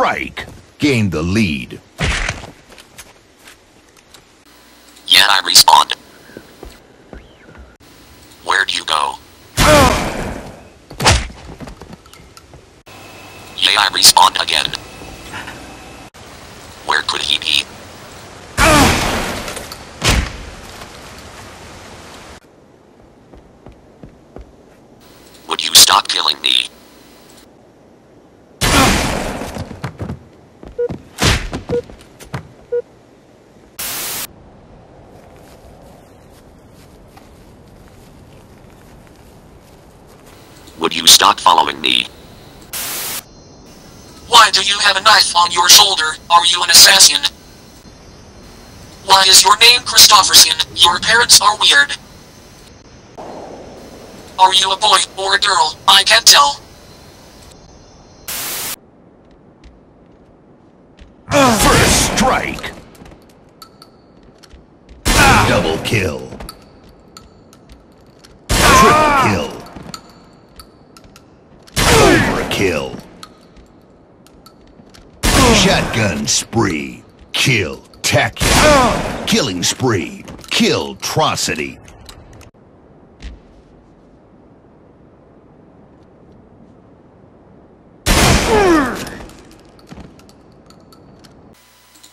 strike. Gain the lead. Yeah, I respawned. Where'd you go? Yeah, I respawned again. Where could he be? Would you stop killing me? Would you stop following me? Why do you have a knife on your shoulder? Are you an assassin? Why is your name Christopherson? Your parents are weird. Are you a boy or a girl? I can't tell. First strike. Double kill. Triple kill. Overkill. Shotgun spree. Kill. Tack. Killing spree. Killtrocity.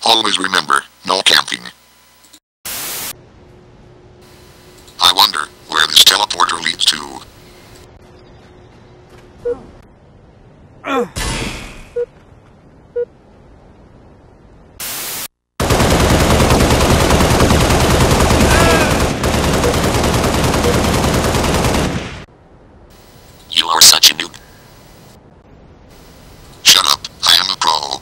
Always remember, no camping. I wonder where this teleporter leads to. You are such a noob. Shut up, I am a pro.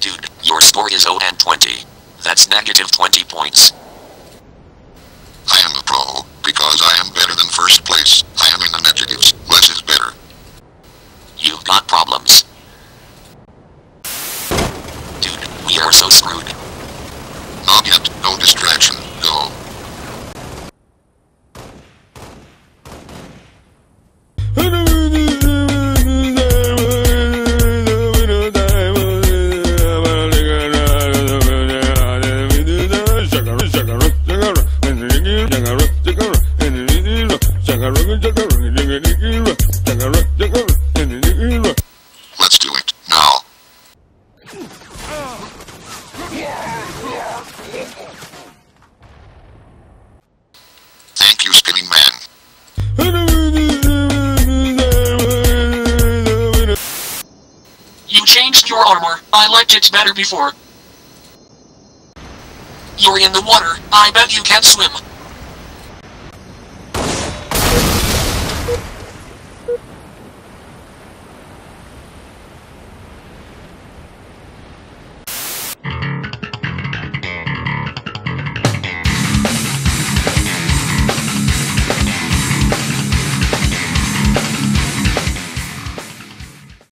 Dude, your score is 0 and 20. That's negative 20 points. I am a pro, because I am better than first place. I am in the negatives. Less is better. You've got problems. Dude, we are so screwed. Not yet, no distraction. You, Spinning Man. You changed your armor. I liked it better before. You're in the water. I bet you can't swim.